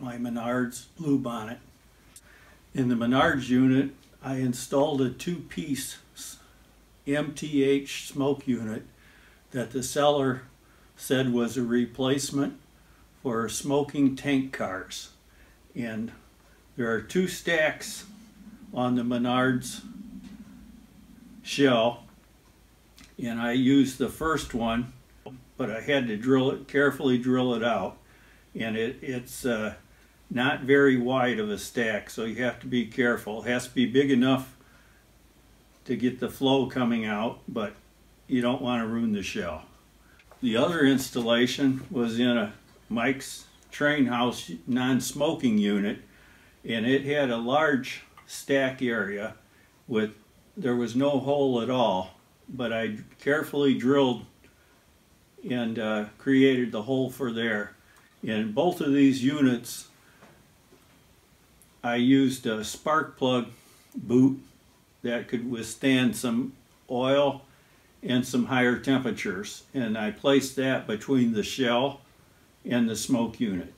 my Menards Bluebonnet. In the Menards unit, I installed a two-piece MTH smoke unit that the seller said was a replacement for smoking tank cars. And there are two stacks on the Menards shell and I used the first one but I had to drill it carefully drill it out and it, it's uh, not very wide of a stack so you have to be careful. It has to be big enough to get the flow coming out but you don't want to ruin the shell. The other installation was in a Mike's train house non-smoking unit and it had a large stack area with there was no hole at all but I carefully drilled and uh, created the hole for there. In both of these units I used a spark plug boot that could withstand some oil and some higher temperatures and I placed that between the shell and the smoke unit.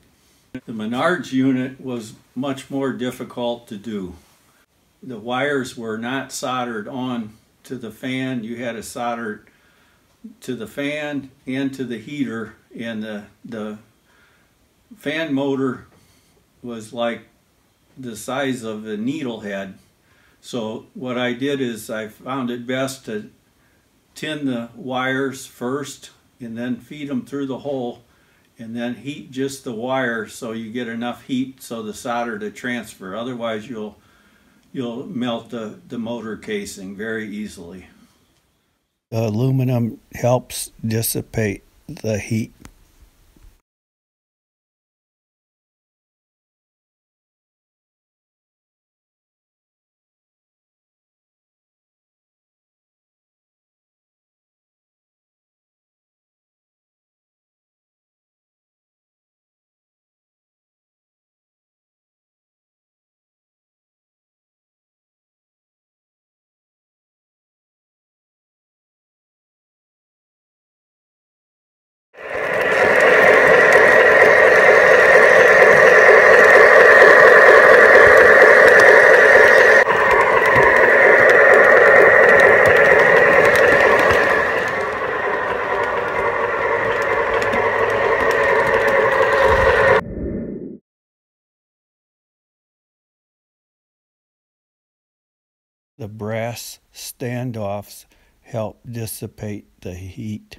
The Menards unit was much more difficult to do. The wires were not soldered on to the fan. You had to solder to the fan and to the heater and the, the fan motor was like the size of a needle head. So what I did is I found it best to tin the wires first and then feed them through the hole and then heat just the wire so you get enough heat so the solder to transfer. Otherwise you'll you'll melt the, the motor casing very easily. The aluminum helps dissipate the heat The brass standoffs help dissipate the heat.